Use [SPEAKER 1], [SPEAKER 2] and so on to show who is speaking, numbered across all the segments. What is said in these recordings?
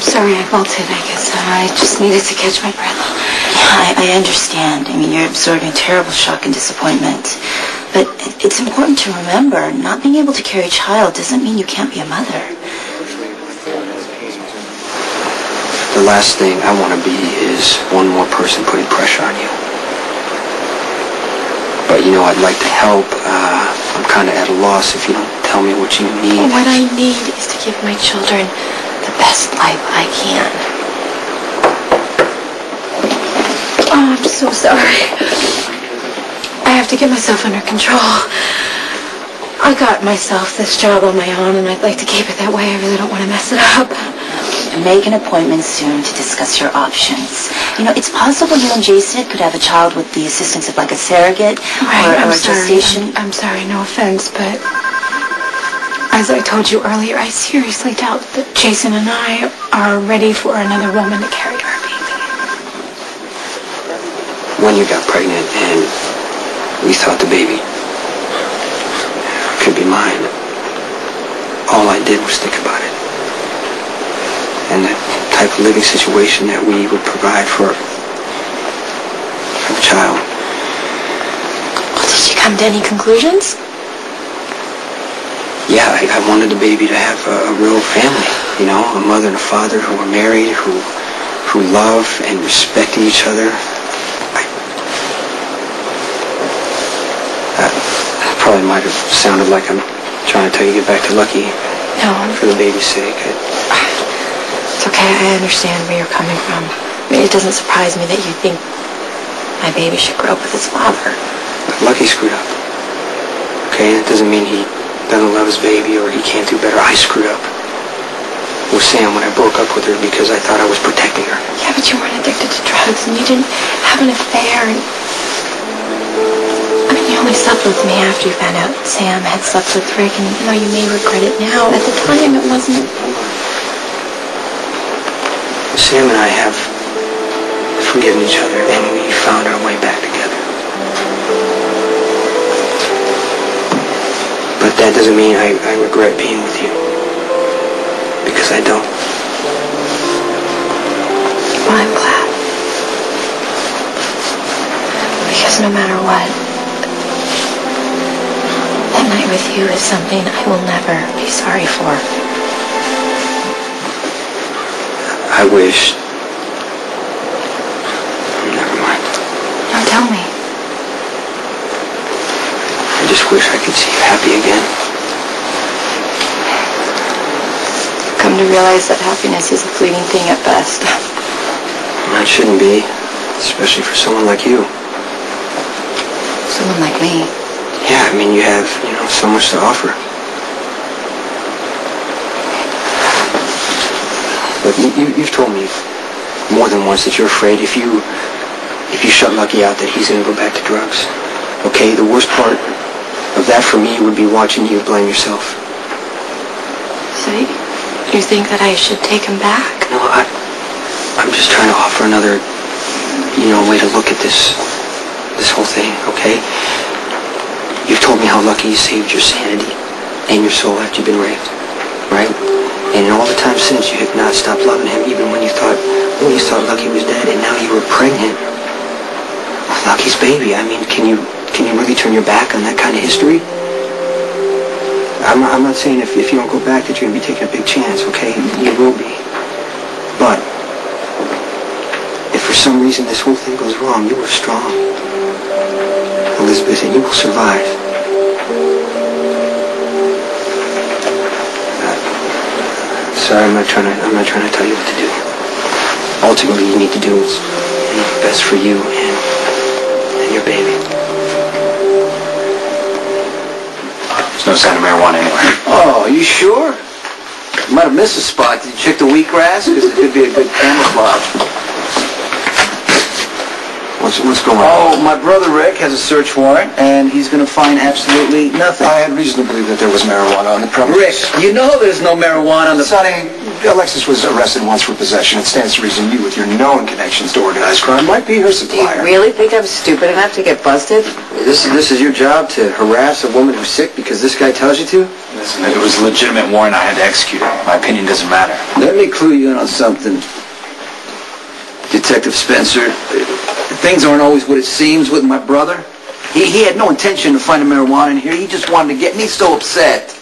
[SPEAKER 1] sorry I bolted, I guess. I just needed to catch my breath.
[SPEAKER 2] Yeah, I, I understand. I mean, you're absorbing terrible shock and disappointment. But it's important to remember, not being able to carry a child doesn't mean you can't be a mother.
[SPEAKER 3] The last thing I want to be is one more person putting pressure on you. But, you know, I'd like to help. Uh, I'm kind of at a loss if you don't tell me what you need.
[SPEAKER 1] What I need is to give my children the best life I can. Oh, I'm so sorry. I have to get myself under control. I got myself this job on my own, and I'd like to keep it that way. I really don't want to mess it up.
[SPEAKER 2] Make an appointment soon to discuss your options. You know, it's possible you and Jason could have a child with the assistance of like a surrogate
[SPEAKER 1] Right,
[SPEAKER 2] or,
[SPEAKER 1] I'm
[SPEAKER 2] or a
[SPEAKER 1] sorry.
[SPEAKER 2] gestation.
[SPEAKER 1] I'm, I'm sorry, no offense, but as I told you earlier, I seriously doubt that Jason and I are ready for another woman to carry our baby.
[SPEAKER 3] When you got pregnant and we thought the baby could be mine, all I did was think about it. And the type of living situation that we would provide for, for the child.
[SPEAKER 1] Well, did you come to any conclusions?
[SPEAKER 3] Yeah, I, I wanted the baby to have a, a real family, you know, a mother and a father who were married, who who love and respected each other. I, that, that probably might have sounded like I'm trying to tell you to get back to Lucky
[SPEAKER 1] No,
[SPEAKER 3] for the baby's sake. I,
[SPEAKER 1] it's okay. I understand where you're coming from. I mean, it doesn't surprise me that you think my baby should grow up with his father.
[SPEAKER 3] but Lucky screwed up. Okay, that doesn't mean he doesn't love his baby or he can't do better. I screwed up with Sam when I broke up with her because I thought I was protecting her.
[SPEAKER 1] Yeah, but you weren't addicted to drugs, and you didn't have an affair. And I mean, you only slept with me after you found out Sam had slept with Rick, and you know you may regret it now. At the time, it wasn't.
[SPEAKER 3] Sam and I have forgiven each other and we found our that doesn't mean I, I regret being with you. Because I don't.
[SPEAKER 1] Well, I'm glad. Because no matter what, that night with you is something I will never be sorry for.
[SPEAKER 3] I wish... Never mind.
[SPEAKER 1] Now tell me.
[SPEAKER 3] I just wish I could see you happy again.
[SPEAKER 1] Come to realize that happiness is a fleeting thing at best.
[SPEAKER 3] It shouldn't be. Especially for someone like you.
[SPEAKER 1] Someone like me.
[SPEAKER 3] Yeah, I mean, you have, you know, so much to offer. Look, you, you, you've told me more than once that you're afraid if you, if you shut Lucky out that he's going to go back to drugs. Okay, the worst part that for me would be watching you blame yourself.
[SPEAKER 1] So you you think that I should take him back?
[SPEAKER 3] No, I, I'm just trying to offer another, you know, way to look at this, this whole thing, okay? You've told me how lucky you saved your sanity and your soul after you've been raped, right? And in all the time since, you have not stopped loving him, even when you thought, when you thought Lucky was dead, and now you were pregnant with Lucky's baby. I mean, can you, can you really turn your back on that kind of history? I'm not, I'm not saying if, if you don't go back that you're going to be taking a big chance, okay? You will be. But if for some reason this whole thing goes wrong, you are strong. Elizabeth, and you will survive. Uh, sorry, I'm not trying to I'm not trying to tell you what to do. Ultimately you need to do what's best for you and, and your baby.
[SPEAKER 4] No sign of marijuana anywhere.
[SPEAKER 5] Oh, are you sure? You might have missed a spot. Did you check the wheatgrass? Because it could be a good camouflage.
[SPEAKER 3] What's, what's going on?
[SPEAKER 5] Oh, my brother Rick has a search warrant, and he's gonna find absolutely nothing.
[SPEAKER 4] I had reason to believe that there was marijuana on the
[SPEAKER 5] Rick, you know there's no marijuana on the...
[SPEAKER 4] Sonny, Alexis was arrested once for possession. It stands to reason you, with your known connections to organized crime, might be her supplier.
[SPEAKER 6] Do you really think I'm stupid enough to get busted?
[SPEAKER 3] This, this is your job to harass a woman who's sick because this guy tells you to?
[SPEAKER 4] Listen, it was a legitimate warrant. I had to execute it. My opinion doesn't matter.
[SPEAKER 5] Let me clue you in on something. Detective Spencer, things aren't always what it seems with my brother. He, he had no intention of finding marijuana in here. He just wanted to get me so upset that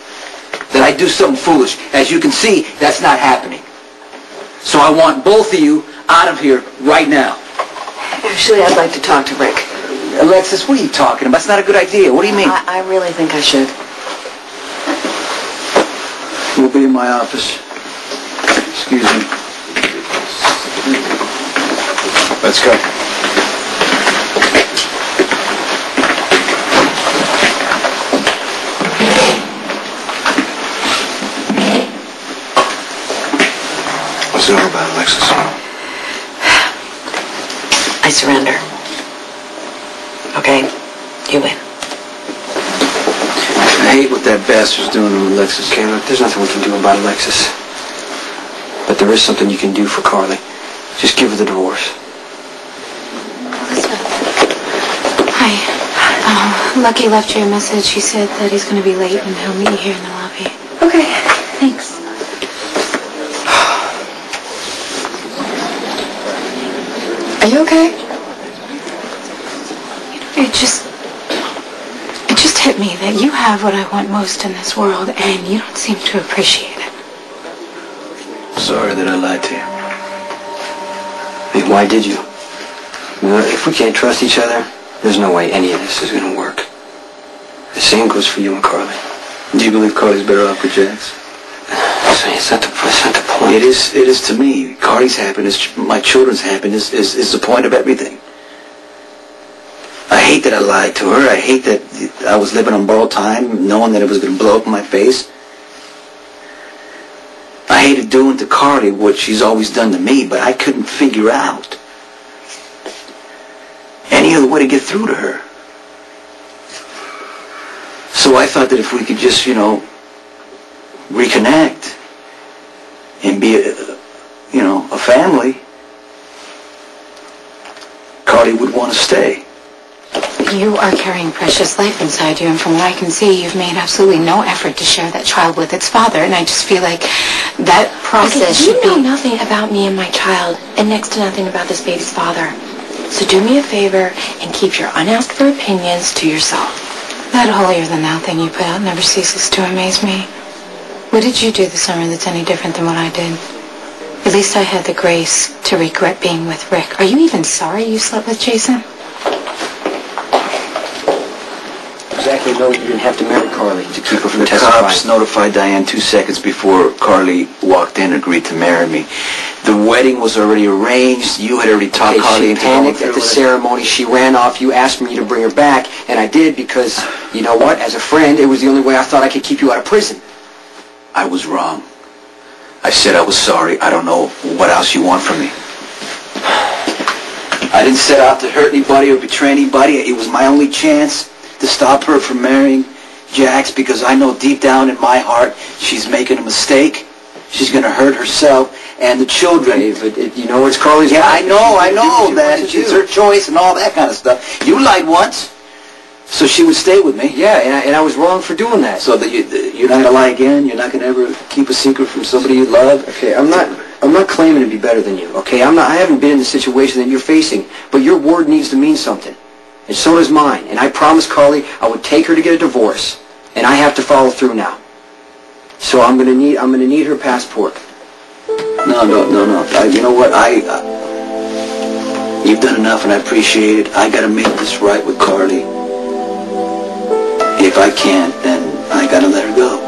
[SPEAKER 5] I do something foolish. As you can see, that's not happening. So I want both of you out of here right now.
[SPEAKER 6] Actually, I'd like to talk to Rick.
[SPEAKER 5] Alexis, what are you talking about? It's not a good idea. What do you mean?
[SPEAKER 6] I, I really think I should.
[SPEAKER 5] We'll be in my office. Excuse me.
[SPEAKER 4] Let's go. What's it all about, Alexis?
[SPEAKER 6] I surrender. Okay? You win.
[SPEAKER 5] I hate what that bastard's doing to Alexis.
[SPEAKER 3] Okay, look, there's nothing we can do about Alexis. But there is something you can do for Carly. Just give her the divorce.
[SPEAKER 1] Hi. Um, Lucky left you a message. He said that he's going to be late and he'll meet you here in the lobby.
[SPEAKER 2] Okay, thanks. Are you okay?
[SPEAKER 1] It just... It just hit me that you have what I want most in this world and you don't seem to appreciate it.
[SPEAKER 5] Sorry that I lied to you.
[SPEAKER 3] I mean, why did you? If we can't trust each other, there's no way any of this is going to work. The same goes for you and Carly.
[SPEAKER 5] Do you believe Carly's better off with Jax?
[SPEAKER 3] So it's not the, it's not the point.
[SPEAKER 5] It is, it is to me. Carly's happiness, my children's happiness is, is the point of everything. I hate that I lied to her. I hate that I was living on borrowed time, knowing that it was going to blow up in my face. I hated doing to Carly what she's always done to me, but I couldn't figure out any other way to get through to her. So I thought that if we could just, you know, reconnect be, a, you know, a family, Carly would want to stay.
[SPEAKER 1] You are carrying precious life inside you, and from what I can see, you've made absolutely no effort to share that child with its father, and I just feel like that process
[SPEAKER 2] you
[SPEAKER 1] should
[SPEAKER 2] know
[SPEAKER 1] be...
[SPEAKER 2] nothing about me and my child, and next to nothing about this baby's father. So do me a favor and keep your unasked for opinions to yourself.
[SPEAKER 1] That holier-than-thou thing you put out never ceases to amaze me. What did you do this summer that's any different than what I did? At least I had the grace to regret being with Rick. Are you even sorry you slept with Jason?
[SPEAKER 3] Exactly, no, you didn't have to marry Carly to keep her from
[SPEAKER 5] The
[SPEAKER 3] testifying.
[SPEAKER 5] cops notified Diane two seconds before Carly walked in and agreed to marry me. The wedding was already arranged. You had already talked
[SPEAKER 3] Okay,
[SPEAKER 5] Carly
[SPEAKER 3] she panicked at the
[SPEAKER 5] through it.
[SPEAKER 3] ceremony. She ran off. You asked me to bring her back, and I did because, you know what, as a friend, it was the only way I thought I could keep you out of prison.
[SPEAKER 5] I was wrong. I said I was sorry. I don't know what else you want from me. I didn't set out to hurt anybody or betray anybody. It was my only chance to stop her from marrying Jax because I know deep down in my heart she's making a mistake. She's going to hurt herself and the children.
[SPEAKER 3] Dave, it, it, you know it's Carly's
[SPEAKER 5] Yeah, I know, I
[SPEAKER 3] She can do
[SPEAKER 5] know that. It's her choice and all that kind of stuff. You lied once, so she would stay with me.
[SPEAKER 3] Yeah, and I, and I was wrong for doing that.
[SPEAKER 5] So that you, you're not going to lie again? You're not going to ever keep a secret from somebody you love?
[SPEAKER 3] Okay, I'm not I'm not claiming to be better than you. Okay, I'm not I haven't been in the situation that you're facing, but your word needs to mean something. And so does mine. And I promised Carly I would take her to get a divorce, and I have to follow through now. So I'm going to need I'm going to need her passport.
[SPEAKER 5] No, no, no, no. I, you know what? I, I you've done enough, and I appreciate it. I got to make this right with Carly. If I can't, then I got to let her go.